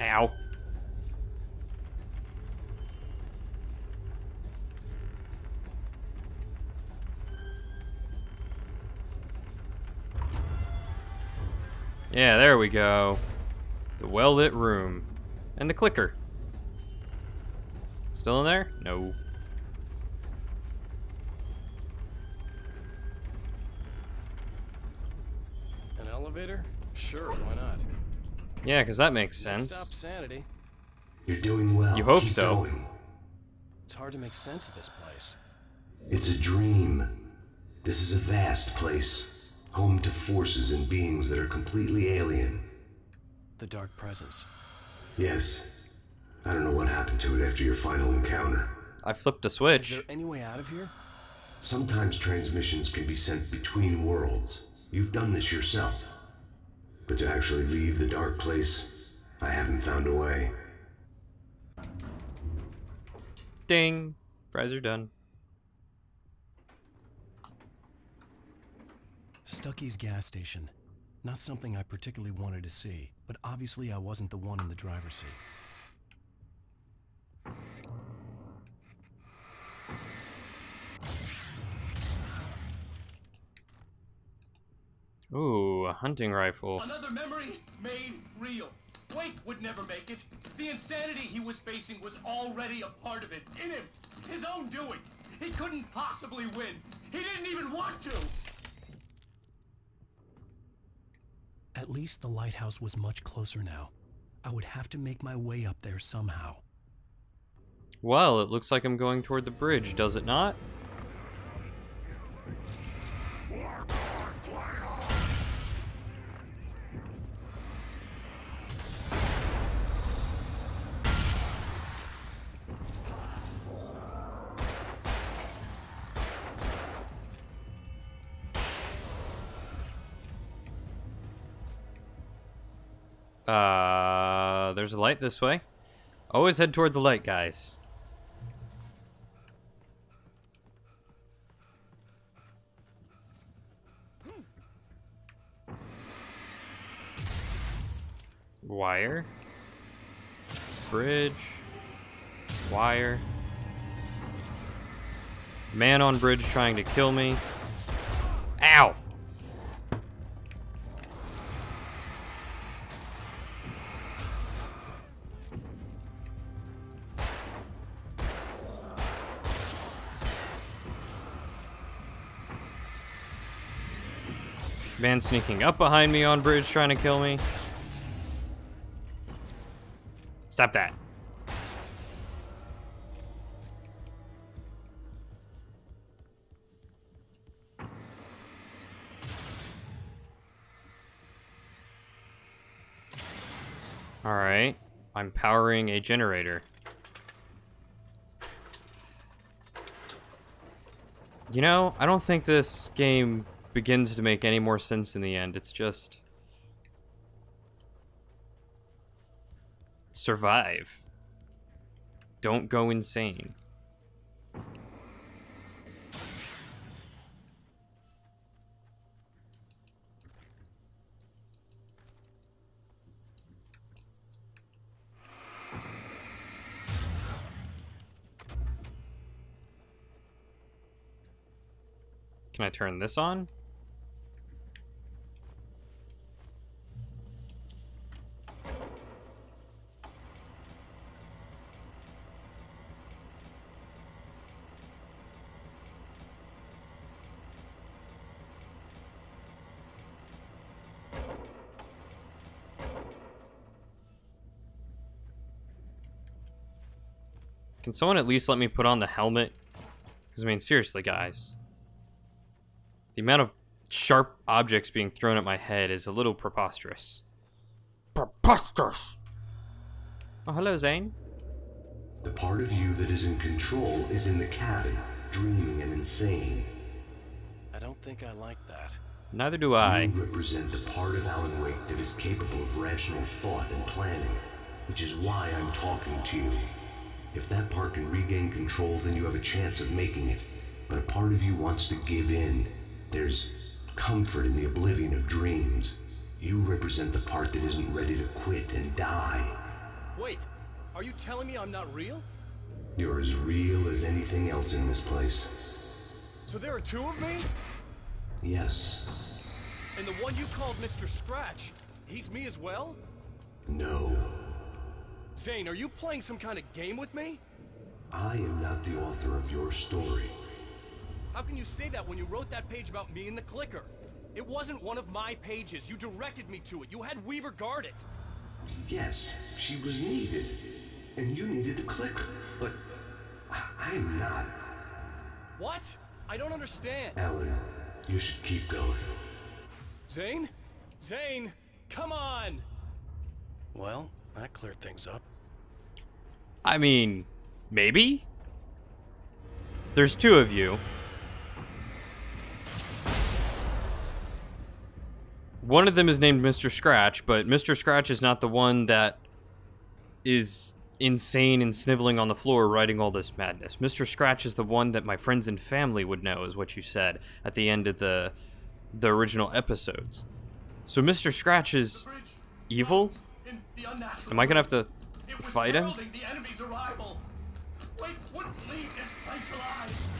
Ow. Yeah, there we go. The well-lit room. And the clicker. Still in there? No. An elevator? Sure, why not? Yeah, because that makes sense. stop, sanity. You're doing well. You hope Keep so. Going. It's hard to make sense of this place. It's a dream. This is a vast place, home to forces and beings that are completely alien. The dark presence. Yes. I don't know what happened to it after your final encounter. I flipped a switch. Is there any way out of here? Sometimes transmissions can be sent between worlds. You've done this yourself. But to actually leave the dark place, I haven't found a way. Ding. Fries are done. Stucky's gas station. Not something I particularly wanted to see, but obviously I wasn't the one in the driver's seat. Ooh, a hunting rifle. Another memory made real. Blake would never make it. The insanity he was facing was already a part of it, in him. His own doing. He couldn't possibly win. He didn't even want to. At least the lighthouse was much closer now. I would have to make my way up there somehow. Well, it looks like I'm going toward the bridge, does it not? Uh, there's a light this way. Always head toward the light, guys. Wire. Bridge. Wire. Man on bridge trying to kill me. Ow! Man sneaking up behind me on bridge trying to kill me. Stop that. Alright. I'm powering a generator. You know, I don't think this game begins to make any more sense in the end. It's just survive. Don't go insane. Can I turn this on? Can someone at least let me put on the helmet? Because, I mean, seriously, guys. The amount of sharp objects being thrown at my head is a little preposterous. Preposterous! Oh, hello, Zane. The part of you that is in control is in the cabin, dreaming and insane. I don't think I like that. Neither do I. You represent the part of Alan Wake that is capable of rational thought and planning, which is why I'm talking to you. If that part can regain control, then you have a chance of making it. But a part of you wants to give in. There's comfort in the oblivion of dreams. You represent the part that isn't ready to quit and die. Wait, are you telling me I'm not real? You're as real as anything else in this place. So there are two of me? Yes. And the one you called Mr. Scratch, he's me as well? No. Zane, are you playing some kind of game with me? I am not the author of your story. How can you say that when you wrote that page about me and the clicker? It wasn't one of my pages. You directed me to it. You had Weaver guard it. Yes, she was needed. And you needed the clicker. But I- I'm not. What? I don't understand. Alan, you should keep going. Zane? Zane, come on! Well, that cleared things up. I mean, maybe? There's two of you. One of them is named Mr. Scratch, but Mr. Scratch is not the one that is insane and sniveling on the floor writing all this madness. Mr. Scratch is the one that my friends and family would know, is what you said at the end of the the original episodes. So Mr. Scratch is evil? In the unnatural Am I gonna have to It was fight him? the enemy's arrival. Wait wouldn't leave this place alive.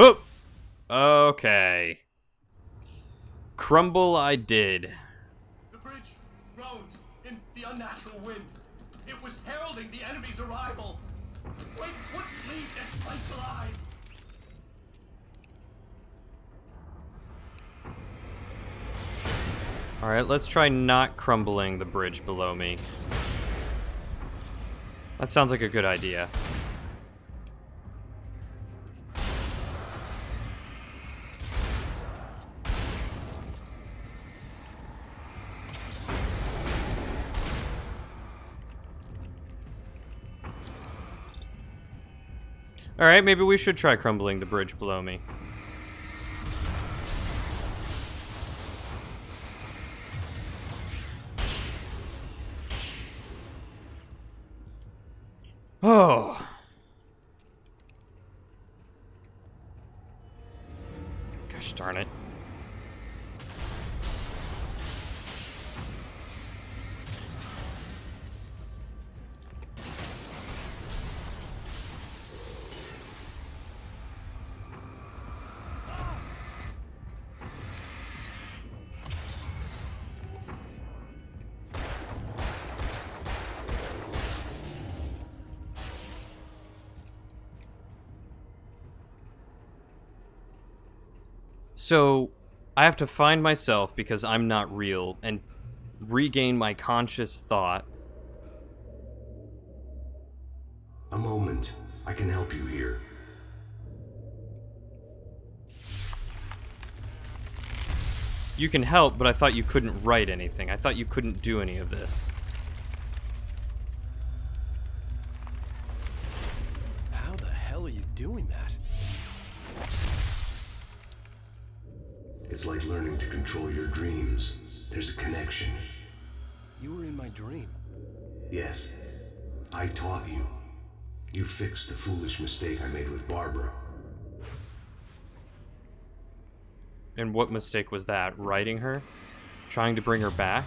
Oh! Okay. Crumble I did. The bridge groaned in the unnatural wind. It was heralding the enemy's arrival. Alright, let's try not crumbling the bridge below me. That sounds like a good idea. Alright, maybe we should try crumbling the bridge below me. So, I have to find myself because I'm not real and regain my conscious thought. A moment. I can help you here. You can help, but I thought you couldn't write anything. I thought you couldn't do any of this. How the hell are you doing that? It's like learning to control your dreams. There's a connection. You were in my dream. Yes. I taught you. You fixed the foolish mistake I made with Barbara. And what mistake was that? Writing her? Trying to bring her back?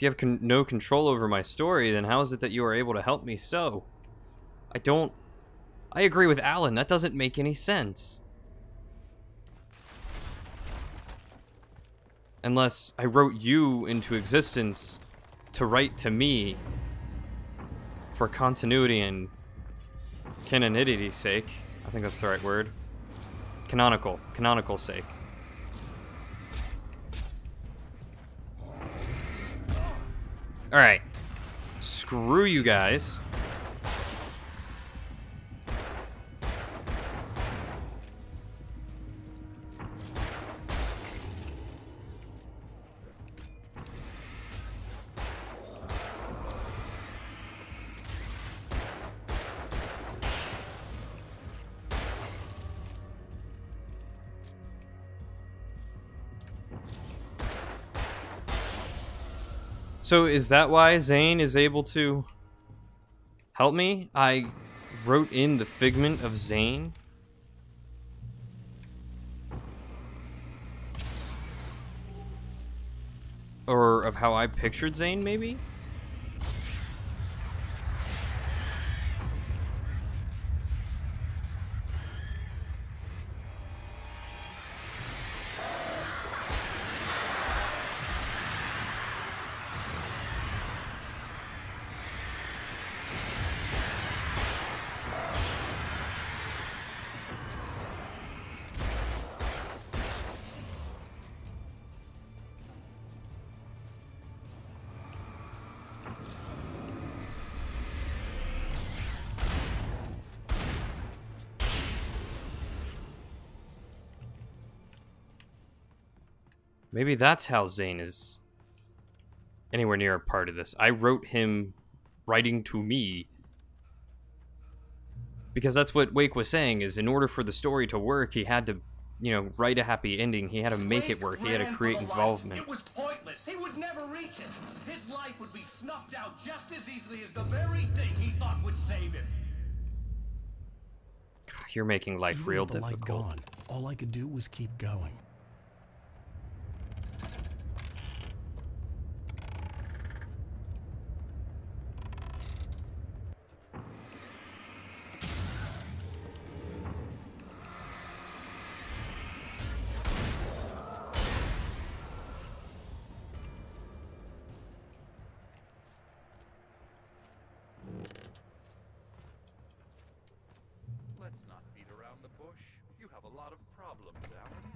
If you have con- no control over my story, then how is it that you are able to help me so? I don't. I agree with Alan. That doesn't make any sense. Unless I wrote you into existence to write to me for continuity and canonity's sake. I think that's the right word. Canonical. Canonical sake. Alright. Screw you guys. So is that why Zane is able to help me? I wrote in the figment of Zane. Or of how I pictured Zane, maybe? Maybe that's how Zane is anywhere near a part of this. I wrote him writing to me because that's what Wake was saying is in order for the story to work, he had to, you know, write a happy ending. He had to make it work. He had to create involvement. It was pointless. He would never reach it. His life would be snuffed out just as easily as the very thing he thought would save him. You're making life Even real with the light difficult. gone, all I could do was keep going.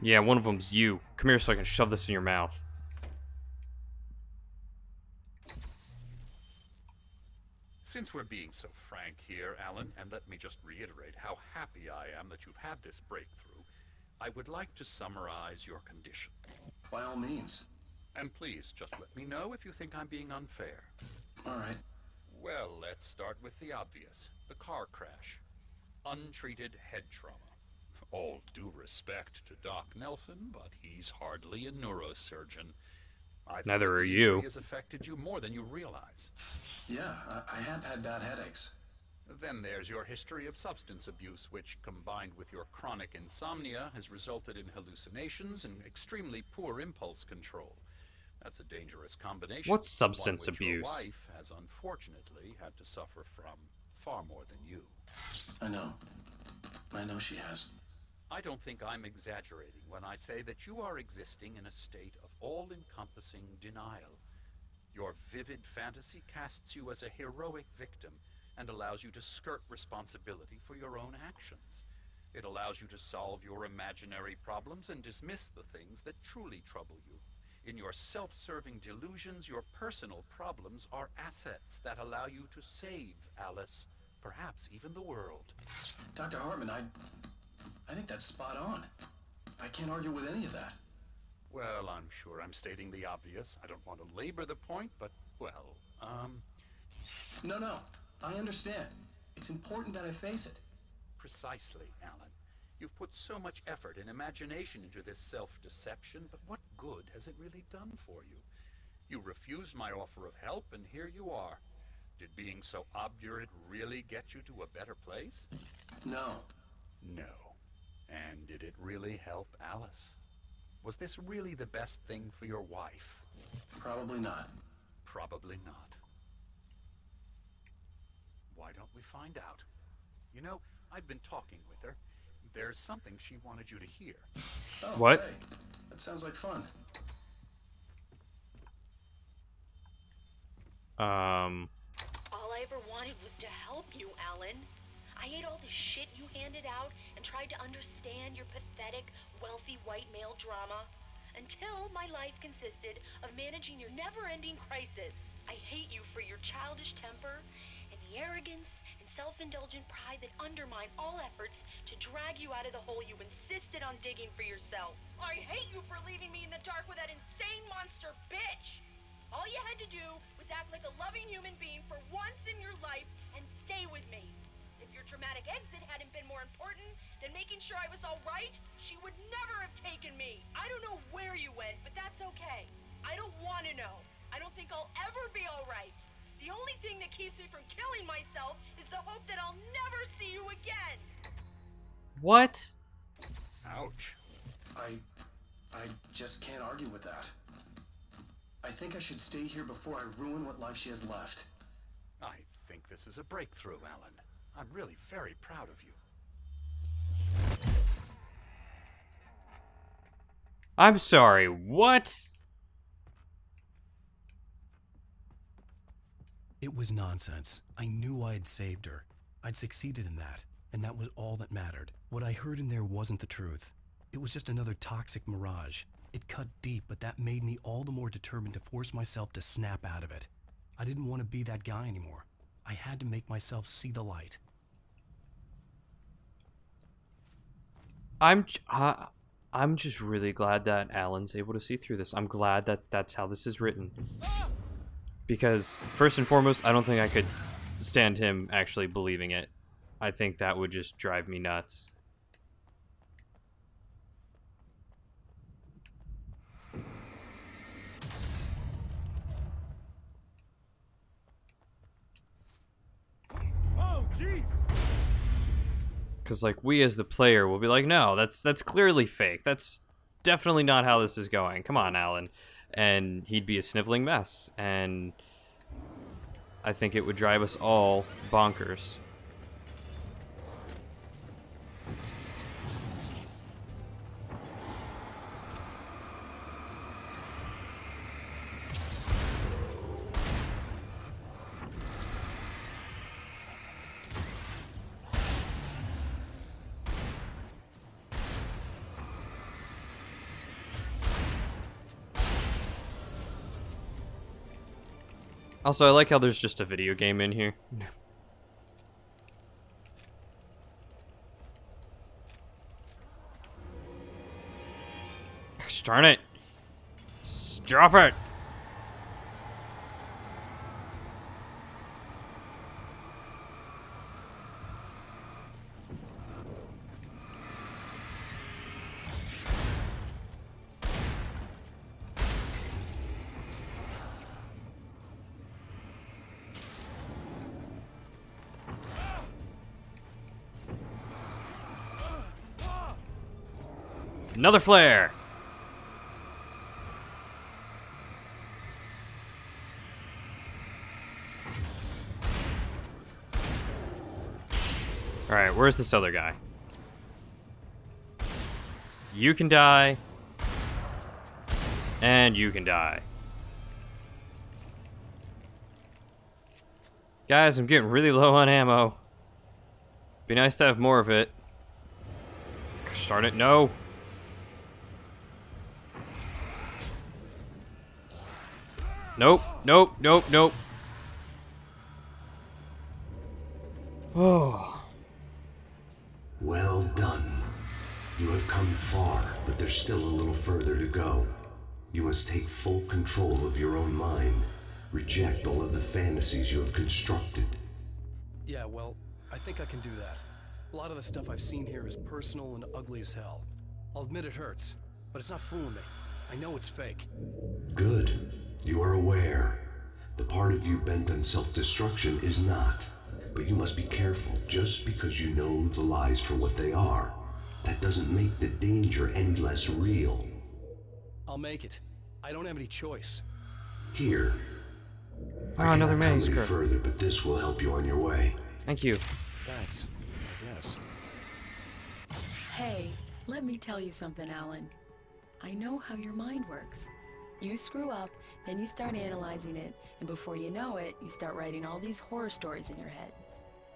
Yeah, one of them's you. Come here so I can shove this in your mouth. Since we're being so frank here, Alan, and let me just reiterate how happy I am that you've had this breakthrough, I would like to summarize your condition. By all means. And please, just let me know if you think I'm being unfair. All right. Well, let's start with the obvious. The car crash. Untreated head trauma. All due respect to Doc Nelson, but he's hardly a neurosurgeon. I Neither are you. injury has affected you more than you realize. Yeah, I, I have had bad headaches. Then there's your history of substance abuse, which, combined with your chronic insomnia, has resulted in hallucinations and extremely poor impulse control. That's a dangerous combination. What's one substance which abuse? Your wife has unfortunately had to suffer from far more than you. I know. I know she has. I don't think I'm exaggerating when I say that you are existing in a state of all-encompassing denial. Your vivid fantasy casts you as a heroic victim and allows you to skirt responsibility for your own actions. It allows you to solve your imaginary problems and dismiss the things that truly trouble you. In your self-serving delusions, your personal problems are assets that allow you to save Alice, perhaps even the world. Dr. Hartman, I. I think that's spot on. I can't argue with any of that. Well, I'm sure I'm stating the obvious. I don't want to labor the point, but, well, um, No, no. I understand. It's important that I face it. precisely, Alan. You've put so much effort and imagination into this self-deception, but what good has it really done for you? You refused my offer of help, and here you are. Did being so obdurate really get you to a better place? No. No. And did it really help Alice? Was this really the best thing for your wife? Probably not. Probably not. Why don't we find out? You know, I've been talking with her. There's something she wanted you to hear. Oh, What? Hey, that sounds like fun. Um, All I ever wanted was to help you, Alan. I ate all the shit you handed out and tried to understand your pathetic, wealthy white male drama. Until my life consisted of managing your never-ending crisis. I hate you for your childish temper and the arrogance and self-indulgent pride that undermine all efforts to drag you out of the hole you insisted on digging for yourself. I hate you for leaving me in the dark with that insane monster bitch! All you had to do was act like a loving human being for once in your life and stay with me. If your traumatic exit hadn't been more important than making sure I was all right, she would never have taken me. I don't know where you went, but that's okay. I don't want to know. I don't think I'll ever be alright. The only thing that keeps me from killing myself is the hope that I'll never see you again. What? Ouch. I. I just can't argue with that. I think I should stay here before I ruin what life she has left. I think this is a breakthrough, Alan. I'm really very proud of you. I'm sorry, what? It was nonsense. I knew I'd saved her. I'd succeeded in that, and that was all that mattered. What I heard in there wasn't the truth. It was just another toxic mirage. It cut deep, but that made me all the more determined to force myself to snap out of it. I didn't want to be that guy anymore. I had to make myself see the light. I'm uh, I'm just really glad that Alan's able to see through this. I'm glad that that's how this is written. Because first and foremost, I don't think I could stand him actually believing it. I think that would just drive me nuts. Cause like we as the player will be like, no, that's that's clearly fake. That's definitely not how this is going. Come on, Alan. And he'd be a sniveling mess. And I think it would drive us all bonkers. Also, I like how there's just a video game in here. Gosh darn it. Stop it. Another flare. Alright, where's this other guy? You can die. And you can die. Guys, I'm getting really low on ammo. Be nice to have more of it. Darn it, no. Nope, nope, nope, nope. Oh. Well done. You have come far, but there's still a little further to go. You must take full control of your own mind. Reject all of the fantasies you have constructed. Yeah, well, I think I can do that. A lot of the stuff I've seen here is personal and ugly as hell. I'll admit it hurts, but it's not fooling me. I know it's fake. Good. You are aware. The part of you bent on self-destruction is not. But you must be careful. Just because you know the lies for what they are, that doesn't make the danger any less real. I'll make it. I don't have any choice. Here. Ah, I another cannot come any manuscript. further, but this will help you on your way. Thank you. Thanks. I guess. Hey, let me tell you something, Alan. I know how your mind works. You screw up, then you start analyzing it, and before you know it, you start writing all these horror stories in your head.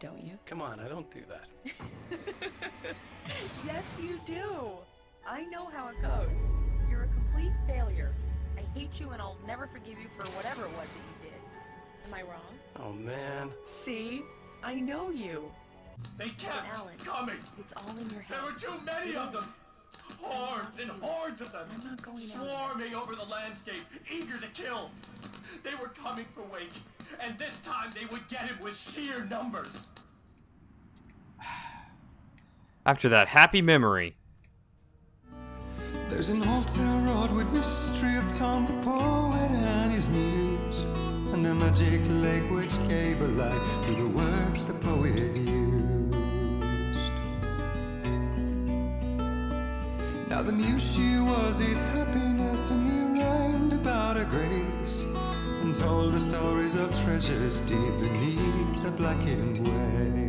Don't you? Come on, I don't do that. yes, you do. I know how it goes. You're a complete failure. I hate you and I'll never forgive you for whatever it was that you did. Am I wrong? Oh man. See? I know you. They kept Alan, coming. It's all in your head. There were too many It of them. Is. Hordes and hordes of them. I'm not going out. Swarming over the landscape, eager to kill. They were coming for Wake, and this time they would get him with sheer numbers. After that happy memory. There's an old town road with mystery of Tom the poet and his muse. And a magic lake which gave a light to the words the poet used. Now the muse she was his happiness, and he rhymed about her grace, and told the stories of treasures deep beneath the blackened waves.